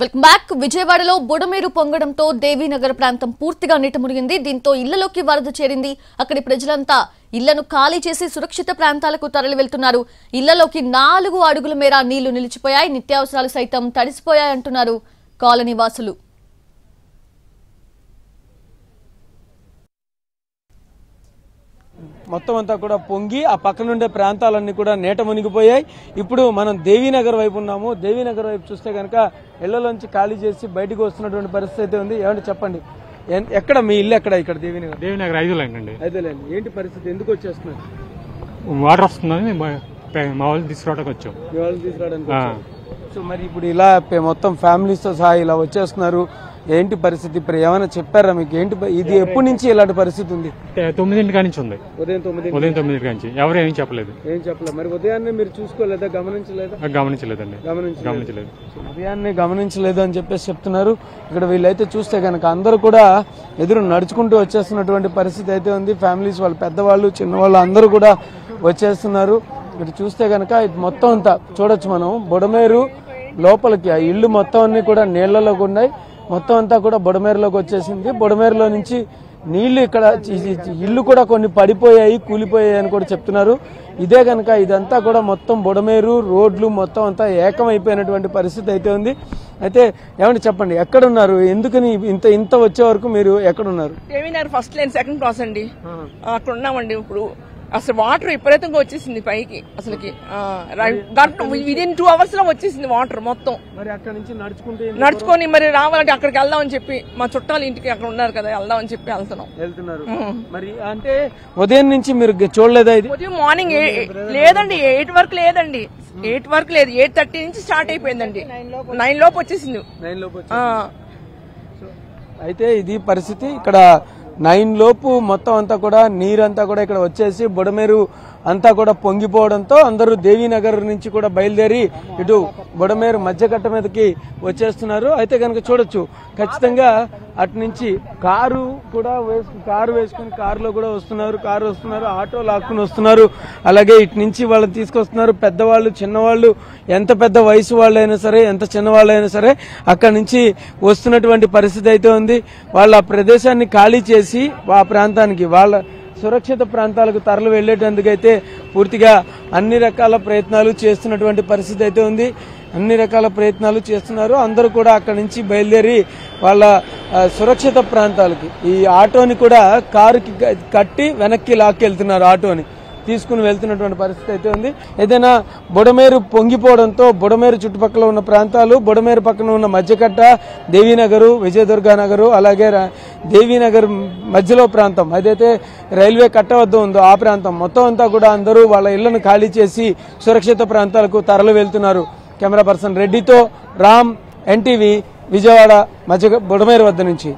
Welcome back. విజయవాడలో బుడమేరు పొంగడంతో దేవీనగర్ ప్రాంతం పూర్తిగా నీటమునిగింది. దీంతో ఇళ్ళలోకి వరద చేరింది. అక్కడి ప్రజలంతా ఇళ్ళను ఖాళీ చేసి సురక్షిత ప్రాంతాలకు తరలి వెళ్తున్నారు ఇళ్ళలోకి నాలుగు అడుగుల మేర నీళ్ళు నిలిచిపోయాయి. నిత్యావసరాలు సైతం తడిసిపోయాయంటున్నారు కాలనీ వాసులు మొత్తం అంతా కూడా పొంగి ఆ పక్కన ఉండే ప్రాంతాలన్నీ కూడా నేట మునిగిపోయాయి. ఇప్పుడు మనం దేవీనగర్ వైపు ఉన్నాము. దేవీనగర్ వైపు చూస్తే కనుక ఇళ్ళలోంచి ఖాళీ చేసి బయటకు వస్తున్నటువంటి పరిస్థితి అయితే ఉంది. ఏమంటే చెప్పండి? ఎక్కడ మీ ఇల్లు ఎక్కడ ఇక్కడ దేవీనగర్? దేవినగర్ ఐదు లైన్ అండి. అదేలేండి ఏంటి పరిస్థితి? ఎందుకు వచ్చేస్తున్నారు? వాటర్ వస్తుందని మా వాళ్ళు తీసుకురావడానికి వచ్చాం. తీసుకురావడానికి. సో మరి ఇప్పుడు ఇలా మొత్తం ఫ్యామిలీస్తో సహా ఇలా వచ్చేస్తున్నారు. ఏంటి పరిస్థితి? ఇప్పుడు ఏమైనా చెప్పారా మీకు? ఏంటి ఇది ఎప్పటి నుంచి ఇలాంటి పరిస్థితి ఉంది? తొమ్మిదింటి నుంచి ఉంది. ఉదయం తొమ్మిది ఉదయం తొమ్మిదింటి నుంచి. ఎవరు ఏమీ చెప్పలేదు. ఏం చెప్పలేదు మరి ఉదయాన్నే మీరు చూసుకోలేదా? గమనించలేదా? గమనించలేదండి. గమనించలేదు. గమనించలేదు. ఉదయాన్నే గమనించలేదు అని చెప్పేసి చెప్తున్నారు. ఇక్కడ వీళ్ళైతే చూస్తే కనుక అందరూ కూడా ఎదురు నడుచుకుంటూ వచ్చేస్తున్నటువంటి పరిస్థితి అయితే ఉంది. ఫ్యామిలీస్ వాళ్ళు పెద్దవాళ్ళు చిన్నవాళ్ళు అందరూ కూడా వచ్చేస్తున్నారు. ఇక్కడ చూస్తే కనుక ఇది మొత్తం అంతా చూడొచ్చు మనం. బుడమేరు లోపలికి ఆ ఇల్లు మొత్తం అన్ని కూడా నీళ్ళలోకి ఉన్నాయి. మొత్తం అంతా కూడా బుడమేరులోకి వచ్చేసింది. బుడమేరులో నుంచి నీళ్ళు ఇక్కడ ఇల్లు కూడా కొన్ని పడిపోయాయి కూలిపోయాయి అని కూడా చెప్తున్నారు. ఇదే కనుక ఇదంతా కూడా మొత్తం బుడమేరు రోడ్లు మొత్తం అంతా ఏకమైపోయినటువంటి పరిస్థితి అయితే ఉంది. అయితే ఏమంటే చెప్పండి ఎక్కడున్నారు? ఎందుకని ఇంత ఇంత వచ్చే వరకు మీరు ఎక్కడున్నారు? ఫస్ట్ లైన్ సెకండ్ క్రాస్ అండి. అక్కడ ఉన్నామండి ఇప్పుడు. అసలు వాటర్ విపరీతంగా వచ్చేసింది పైకి అసలుకి. గంట విదిన్ టూ అవర్స్లో వచ్చేసింది వాటర్ మొత్తం. మరి అక్కడ నుంచి నడుచుకుంటే నడుచుకొని మరి రావాలంటే అక్కడికి వెళ్దామని చెప్పి మా చుట్టాలు ఇంటికి అక్కడ ఉన్నారు కదా వెళ్దామని చెప్పి వెళ్తున్నాం. వెళ్తున్నారు. మరి అంటే ఉదయం నుంచి మీరు చూడలేదా ఇది? ఉదయం మార్నింగ్ లేదండి ఎయిట్ వరకు లేదండి. ఎయిట్ వరకు లేదు ఎయిట్ థర్టీ నుంచి స్టార్ట్ అయిపోయిందండి. నైన్ లోపు వచ్చేసింది. నైన్ లోపు అయితే ఇది పరిస్థితి. ఇక్కడ నైన్ లోపు మొత్తం అంతా కూడా నీరంతా కూడా ఇక్కడ వచ్చేసి బుడమేరు అంతా కూడా పొంగిపోవడంతో అందరూ దేవీనగర్ నుంచి కూడా బయలుదేరి ఇటు బుడమేరు మధ్యకట్ట మీదకి వచ్చేస్తున్నారు. అయితే కనుక చూడొచ్చు. ఖచ్చితంగా అటు నుంచి కారు కూడా వేసు కారు వేసుకుని కారులో కూడా వస్తున్నారు కారు వస్తున్నారు ఆటో లాక్కుని వస్తున్నారు. అలాగే ఇటు నుంచి వాళ్ళని తీసుకొస్తున్నారు. పెద్దవాళ్ళు చిన్నవాళ్ళు ఎంత పెద్ద వయసు వాళ్ళైనా సరే ఎంత చిన్నవాళ్ళైనా సరే అక్కడి నుంచి వస్తున్నటువంటి పరిస్థితి అయితే ఉంది. వాళ్ళ ప్రదేశాన్ని ఖాళీ చేసి ఆ ప్రాంతానికి వాళ్ళ సురక్షిత ప్రాంతాలకు తరలి వెళ్ళేటందుకైతే పూర్తిగా అన్ని రకాల ప్రయత్నాలు చేస్తున్నటువంటి పరిస్థితి అయితే ఉంది. అన్ని రకాల ప్రయత్నాలు చేస్తున్నారు. అందరూ కూడా అక్కడి నుంచి బయలుదేరి వాళ్ళ సురక్షిత ప్రాంతాలకి. ఈ ఆటోని కూడా కారుకి కట్టి వెనక్కి లాక్కెళ్తున్నారు ఆటోని. తీసుకుని వెళ్తున్నటువంటి పరిస్థితి అయితే ఉంది. ఏదైనా బుడమేరు పొంగిపోవడంతో బుడమేరు చుట్టుపక్కల ఉన్న ప్రాంతాలు బుడమేరు పక్కన ఉన్న మధ్యకట్ట దేవీనగరు విజయదుర్గా నగరు అలాగే రా- దేవీనగర్ మధ్యలో ప్రాంతం అదైతే రైల్వే కట్ట వద్ద ఉందో ఆ ప్రాంతం. మొత్తం అంతా కూడా అందరూ వాళ్ళ ఇళ్ళను ఖాళీ చేసి సురక్షిత ప్రాంతాలకు తరలి వెళ్తున్నారు. కెమెరా పర్సన్ రెడ్డితో రామ్ ఎన్టీవీ విజయవాడ మధ్య బుడమేరు వద్ద నుంచి.